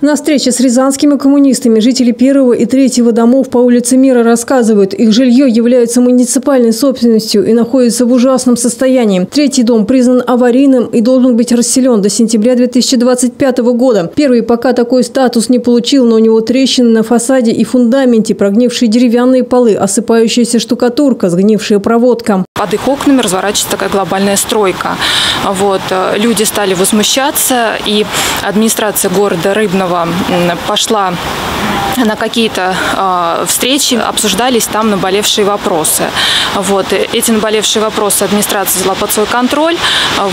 На встрече с рязанскими коммунистами жители первого и третьего домов по улице Мира рассказывают, их жилье является муниципальной собственностью и находится в ужасном состоянии. Третий дом признан аварийным и должен быть расселен до сентября 2025 года. Первый пока такой статус не получил, но у него трещины на фасаде и фундаменте, прогнившие деревянные полы, осыпающаяся штукатурка, сгнившая проводка. Под их окнами разворачивается такая глобальная стройка. Вот. Люди стали возмущаться, и администрация города Рыбного пошла на какие-то э, встречи, обсуждались там наболевшие вопросы. Вот. Эти наболевшие вопросы администрация взяла под свой контроль,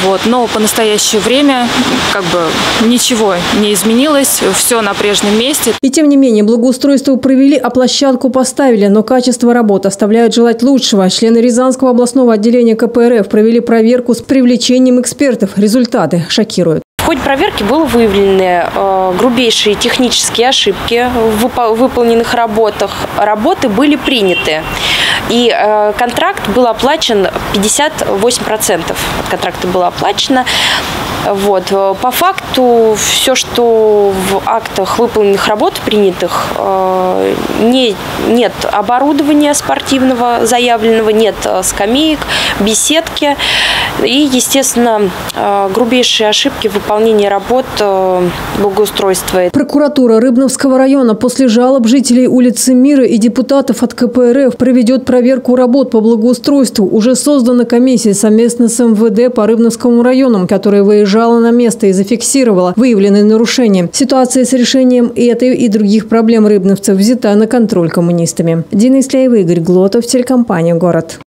вот. но по настоящее время как бы ничего не изменилось, все на прежнем месте. И тем не менее, благоустройство провели, а площадку поставили, но качество работ оставляют желать лучшего. Члены Рязанского областного отделения КПРФ провели проверку с привлечением экспертов. Результаты шокируют. В ходе проверки было выявлены э, грубейшие технические ошибки в выполненных работах. Работы были приняты. И э, контракт был оплачен 58% от контракта было оплачено. Вот. По факту все, что в актах выполненных работ принятых, э, не, нет оборудования спортивного заявленного, нет скамеек, беседки и, естественно, э, грубейшие ошибки в выполнении работ э, благоустройства. Прокуратура Рыбновского района после жалоб жителей улицы Мира и депутатов от КПРФ проведет проверку работ по благоустройству. Уже создана комиссия совместно с МВД по Рыбновскому району, которая выезжала на место и зафиксировала выявленные нарушения. Ситуация с решением этой и других проблем рыбновцев взята на контроль коммунистами. Дина Исляева, Игорь Глотов, телекомпания «Город».